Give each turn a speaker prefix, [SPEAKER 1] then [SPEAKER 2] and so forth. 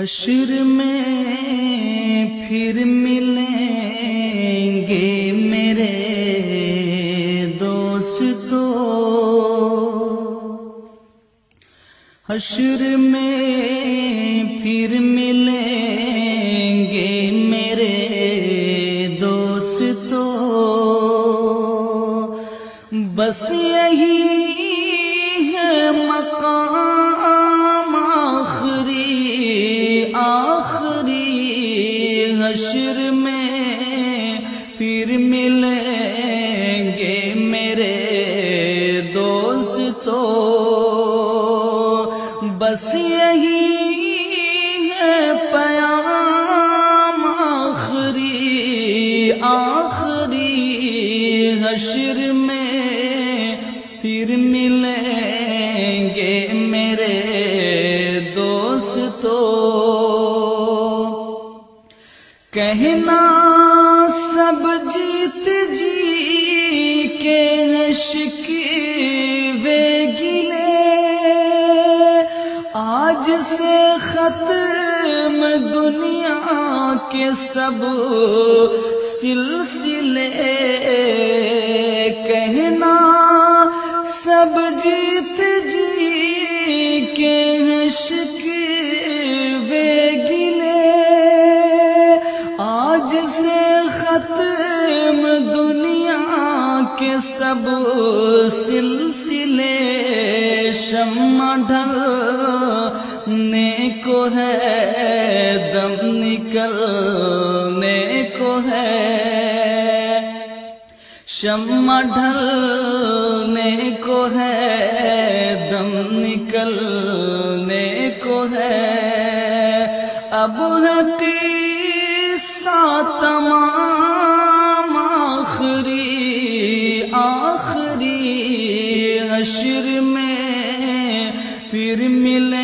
[SPEAKER 1] हशर में फिर मिलेंगे मेरे दोस्तों। हशर में फिर मिलेंगे मेरे दोस्तों। बस यही आखरी हशर में फिर मिलेंगे मेरे दोस्तों बस यही है पयाम आखरी आखरी हशर में फिर मिलेंगे मेरे दोस्तों कहना सब जीत जी के शिकवे गिले। आज से खत्म दुनिया के सब सिलसिले। कहना सब जीत जी के शिकवे आज से खत्म दुनिया के सब सिलसिले शम्मा ढलने को है, दम निकलने को है। शम्मा ढलने को है, दम निकलने को है। अब है आखरी हशर में फिर मिले